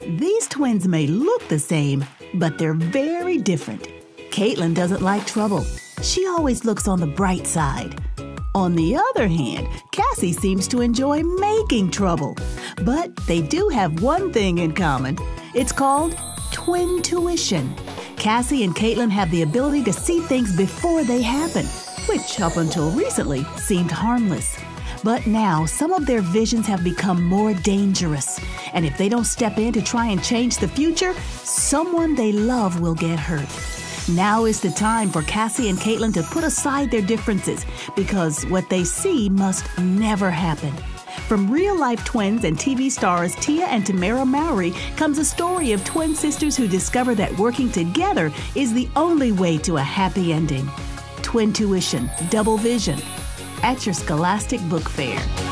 These twins may look the same, but they're very different. Caitlyn doesn't like trouble. She always looks on the bright side. On the other hand, Cassie seems to enjoy making trouble. But they do have one thing in common. It's called Twintuition. Cassie and Caitlyn have the ability to see things before they happen, which up until recently seemed harmless. But now some of their visions have become more dangerous. And if they don't step in to try and change the future, someone they love will get hurt. Now is the time for Cassie and Caitlyn to put aside their differences because what they see must never happen. From real life twins and TV stars Tia and Tamera Mowry comes a story of twin sisters who discover that working together is the only way to a happy ending. Twintuition, Double Vision, at your Scholastic Book Fair.